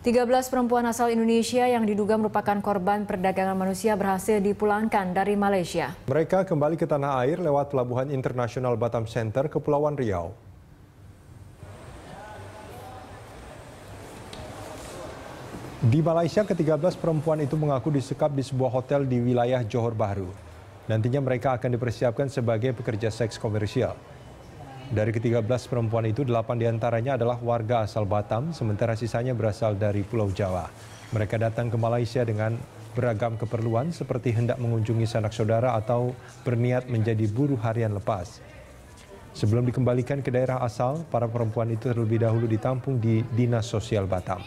13 perempuan asal Indonesia yang diduga merupakan korban perdagangan manusia berhasil dipulangkan dari Malaysia. Mereka kembali ke tanah air lewat Pelabuhan Internasional Batam Center, Kepulauan Riau. Di Malaysia, ke-13 perempuan itu mengaku disekap di sebuah hotel di wilayah Johor Bahru. Nantinya mereka akan dipersiapkan sebagai pekerja seks komersial. Dari ke-13 perempuan itu, delapan di antaranya adalah warga asal Batam, sementara sisanya berasal dari Pulau Jawa. Mereka datang ke Malaysia dengan beragam keperluan seperti hendak mengunjungi sanak saudara atau berniat menjadi buruh harian lepas. Sebelum dikembalikan ke daerah asal, para perempuan itu terlebih dahulu ditampung di Dinas Sosial Batam.